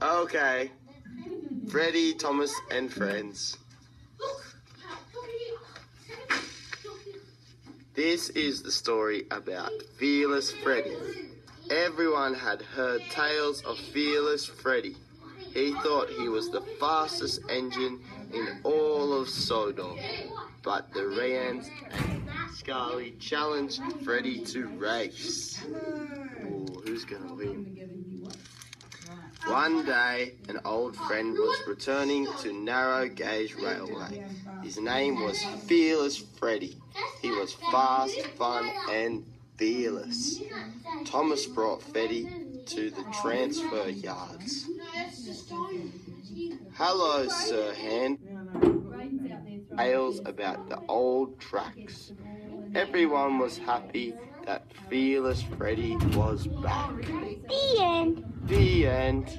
Okay. Freddie, Thomas, and friends. This is the story about Fearless Freddie. Everyone had heard tales of Fearless Freddie. He thought he was the fastest engine in all of Sodor. But the Ryans and Skarloey challenged Freddie to race. Ooh, who's gonna win? One day, an old friend was returning to Narrow Gauge Railway. His name was Fearless Freddie. He was fast, fun, and fearless. Thomas brought Freddie to the transfer yards. Hello, Sir Handel. Tales about the old tracks. Everyone was happy that Fearless Freddie was back. The end. The end.